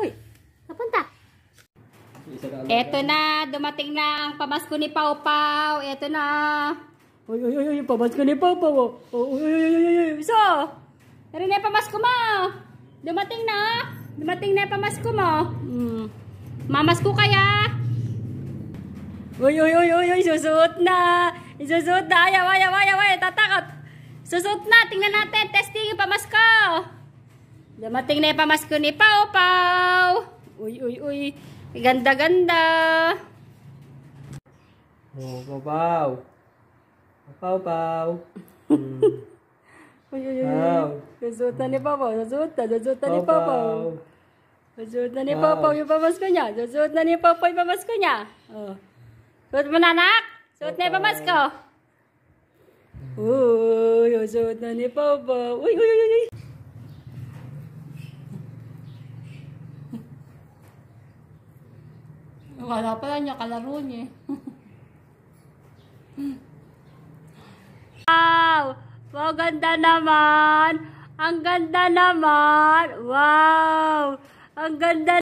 Uy, napunta. Eto na, dumating na ang pamasko ni Pau Pau. Eto na. Uy, uy, uy, uy, pamasko ni Pau Pau. oh. Oh, uy, uy, uy, uy, uy. So, meron na yung pamasko mo. Dumating na. Dumating na yung pamasko mo. Hmm. Mamasko kaya? Uy, uy, uy, uy, uy, susuot na. Isusuot na. Ayaw, ayaw, ayaw, ayaw. Tatakot. Susuot na. Tingnan natin. Testing yung pamasko. Dumating na yung pamasko ni Pau Pau. Uy, uy, uy. Ganda, ganda. Oh. Papaw, paw. Hmm. Uy, uy, uy. Na ni na. Susuot na ni. Susuot na ni Pau yung pamasko niya. Na ni Pau yung pamasko niya. Oh. Suot mo na, anak. Suot na yung pamasko. Uy, na ni Pau. Uy, uy, uy, uy. Wala pala niya kalaro niya. wow! Wow, ganda naman! Ang ganda naman! Wow! Ang ganda